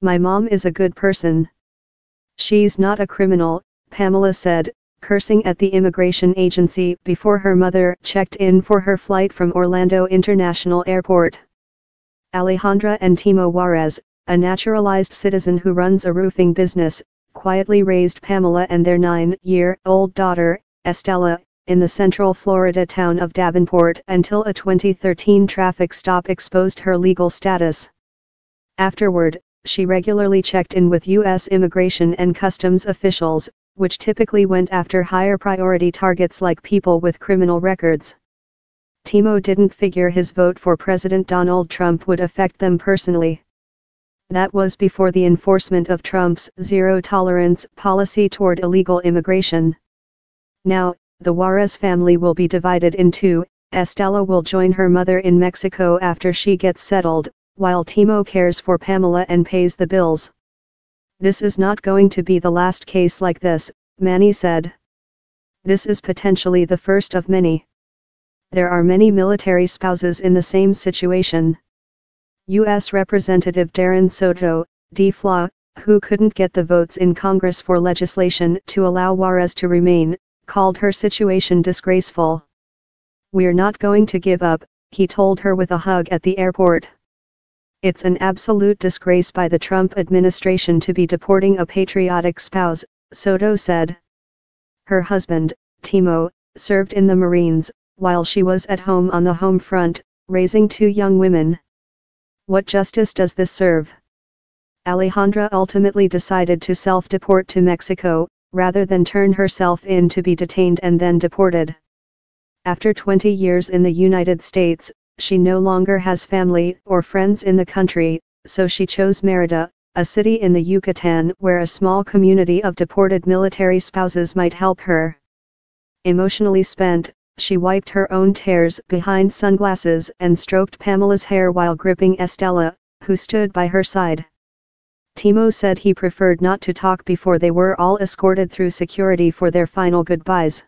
My mom is a good person. She's not a criminal, Pamela said, cursing at the immigration agency before her mother checked in for her flight from Orlando International Airport. Alejandra and Timo Juarez, a naturalized citizen who runs a roofing business, quietly raised Pamela and their nine-year-old daughter, Estela, in the central Florida town of Davenport until a 2013 traffic stop exposed her legal status. Afterward, she regularly checked in with U.S. immigration and customs officials, which typically went after higher priority targets like people with criminal records. Timo didn't figure his vote for President Donald Trump would affect them personally. That was before the enforcement of Trump's zero-tolerance policy toward illegal immigration. Now, the Juarez family will be divided in two, Estela will join her mother in Mexico after she gets settled, while Timo cares for Pamela and pays the bills. This is not going to be the last case like this, Manny said. This is potentially the first of many. There are many military spouses in the same situation. U.S. Representative Darren Soto, D-Flaw, who couldn't get the votes in Congress for legislation to allow Juarez to remain, called her situation disgraceful. We're not going to give up, he told her with a hug at the airport. It's an absolute disgrace by the Trump administration to be deporting a patriotic spouse, Soto said. Her husband, Timo, served in the Marines, while she was at home on the home front, raising two young women. What justice does this serve? Alejandra ultimately decided to self-deport to Mexico, rather than turn herself in to be detained and then deported. After 20 years in the United States, she no longer has family or friends in the country, so she chose Merida, a city in the Yucatan where a small community of deported military spouses might help her. Emotionally spent, she wiped her own tears behind sunglasses and stroked Pamela's hair while gripping Estela, who stood by her side. Timo said he preferred not to talk before they were all escorted through security for their final goodbyes.